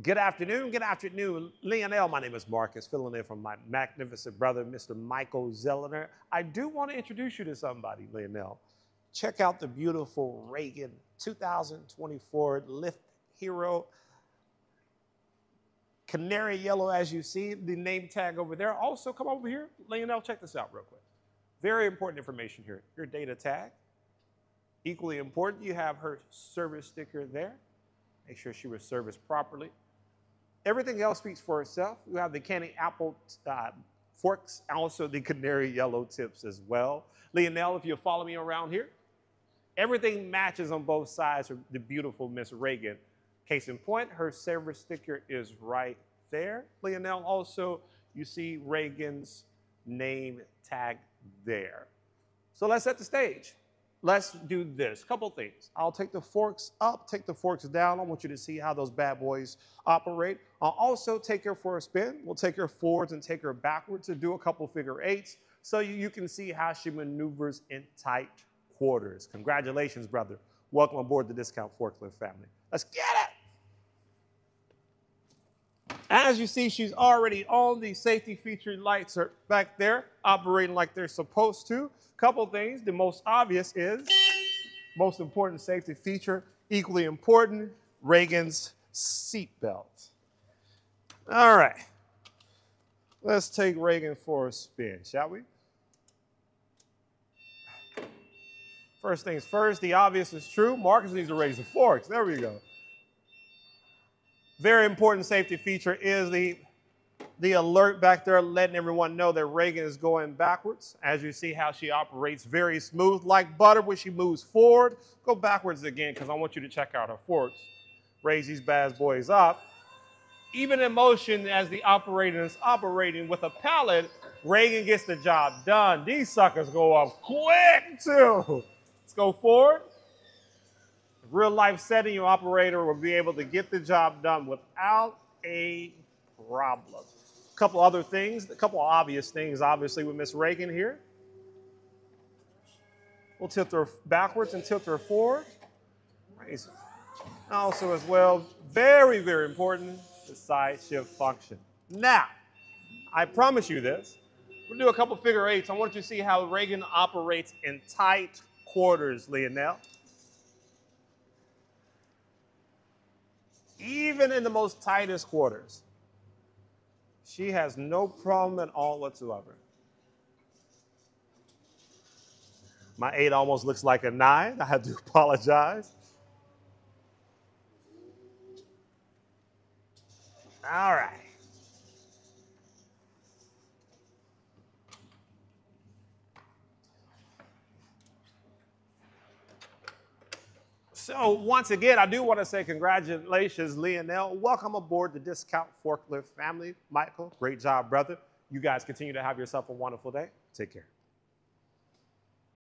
Good afternoon, good afternoon. Leonel, my name is Marcus, filling in for my magnificent brother, Mr. Michael Zellner. I do want to introduce you to somebody, Leonel. Check out the beautiful Reagan 2024 Lift Hero. Canary yellow, as you see, the name tag over there. Also, come over here. Leonel, check this out real quick. Very important information here. Your data tag. Equally important, you have her service sticker there. Make sure she was serviced properly. Everything else speaks for itself. You have the candy apple uh, forks, also the canary yellow tips as well. Leonel, if you follow me around here, everything matches on both sides of the beautiful Miss Reagan. Case in point, her service sticker is right there. Leonel, also, you see Reagan's name tag there. So let's set the stage let's do this. Couple things. I'll take the forks up, take the forks down. I want you to see how those bad boys operate. I'll also take her for a spin. We'll take her forwards and take her backwards to do a couple figure eights so you, can see how she maneuvers in tight quarters. Congratulations, brother. Welcome aboard the Discount Forklift family. Let's get it. As you see, she's already on the safety feature lights are back there, operating like they're supposed to. Couple things. The most obvious is, most important safety feature, equally important, Reagan's seatbelt. All right. Let's take Reagan for a spin, shall we? First things first, the obvious is true. Marcus needs to raise the forks. There we go. Very important safety feature is the, the alert back there letting everyone know that Reagan is going backwards. As you see how she operates very smooth, like butter when she moves forward. Go backwards again because I want you to check out her forks. Raise these bad boys up. Even in motion as the operator is operating with a pallet, Reagan gets the job done. These suckers go up quick too. Let's go forward real life setting, your operator will be able to get the job done without a problem. A couple other things, a couple obvious things, obviously, with Miss Reagan here. We'll tilt her backwards and tilt her forward. Also, as well, very, very important, the side shift function. Now, I promise you this. We'll do a couple figure eights. I want you to see how Reagan operates in tight quarters, Leonel. Even in the most tightest quarters. She has no problem at all whatsoever. My eight almost looks like a nine. I have to apologize. All right. So once again, I do want to say congratulations, Leonel. Welcome aboard the Discount Forklift family. Michael, great job, brother. You guys continue to have yourself a wonderful day. Take care.